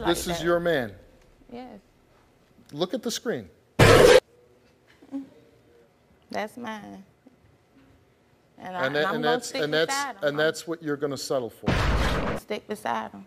like This that. is your man. Yes, Look at the screen. that's mine. And, I, And, and that, I'm and gonna that's stick and that's beside him. and that's what you're going to settle for. Stick beside him.